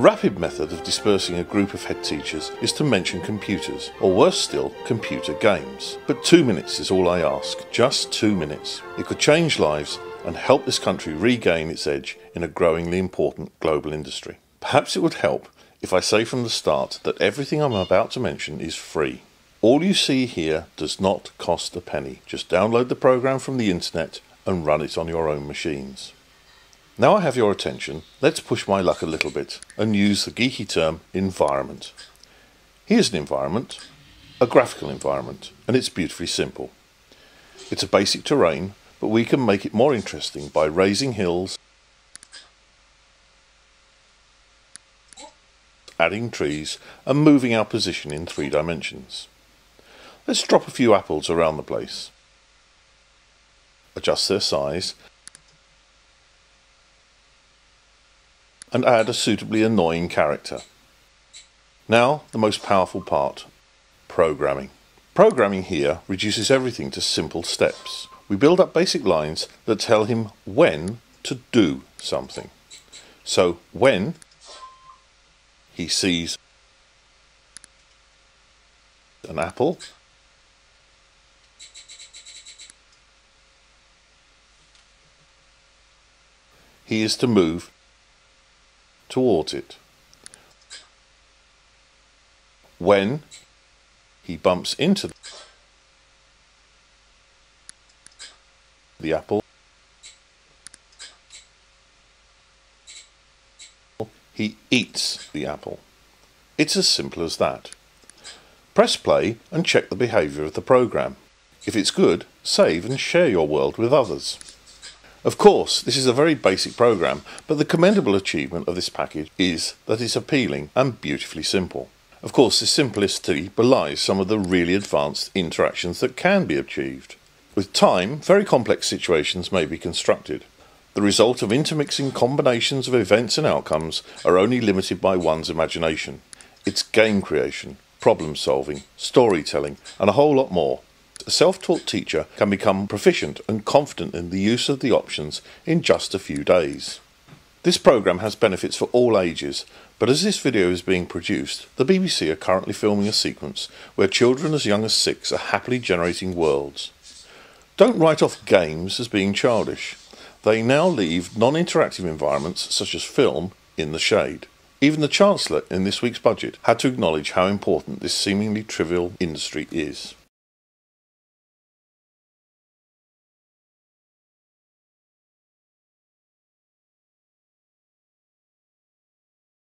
rapid method of dispersing a group of head teachers is to mention computers, or worse still, computer games. But two minutes is all I ask, just two minutes. It could change lives and help this country regain its edge in a growingly important global industry. Perhaps it would help if I say from the start that everything I'm about to mention is free. All you see here does not cost a penny. Just download the program from the internet and run it on your own machines. Now I have your attention, let's push my luck a little bit and use the geeky term environment. Here's an environment, a graphical environment, and it's beautifully simple. It's a basic terrain, but we can make it more interesting by raising hills, adding trees, and moving our position in three dimensions. Let's drop a few apples around the place. Adjust their size and add a suitably annoying character. Now, the most powerful part programming. Programming here reduces everything to simple steps. We build up basic lines that tell him when to do something. So, when he sees an apple, he is to move towards it. When he bumps into the apple, he eats the apple. It's as simple as that. Press play and check the behaviour of the program. If it's good, save and share your world with others. Of course, this is a very basic program, but the commendable achievement of this package is that it's appealing and beautifully simple. Of course, this simplicity belies some of the really advanced interactions that can be achieved. With time, very complex situations may be constructed. The result of intermixing combinations of events and outcomes are only limited by one's imagination. It's game creation, problem solving, storytelling, and a whole lot more a self-taught teacher can become proficient and confident in the use of the options in just a few days. This programme has benefits for all ages, but as this video is being produced, the BBC are currently filming a sequence where children as young as six are happily generating worlds. Don't write off games as being childish. They now leave non-interactive environments such as film in the shade. Even the Chancellor in this week's budget had to acknowledge how important this seemingly trivial industry is.